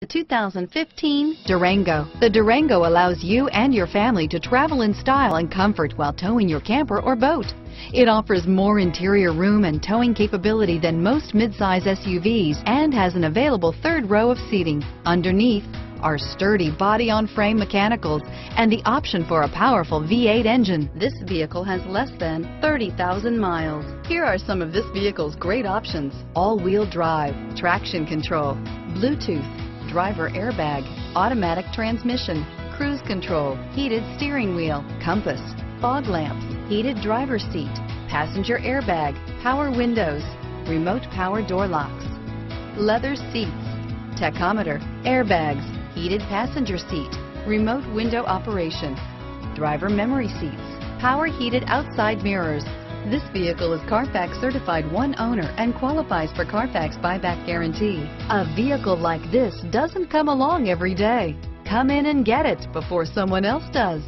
The 2015 Durango. The Durango allows you and your family to travel in style and comfort while towing your camper or boat. It offers more interior room and towing capability than most midsize SUVs and has an available third row of seating. Underneath are sturdy body-on-frame mechanicals and the option for a powerful V8 engine. This vehicle has less than 30,000 miles. Here are some of this vehicle's great options. All-wheel drive, traction control, Bluetooth, driver airbag, automatic transmission, cruise control, heated steering wheel, compass, fog lamps, heated driver seat, passenger airbag, power windows, remote power door locks, leather seats, tachometer, airbags, heated passenger seat, remote window operation, driver memory seats, power heated outside mirrors, this vehicle is Carfax certified one owner and qualifies for Carfax buyback guarantee. A vehicle like this doesn't come along every day. Come in and get it before someone else does.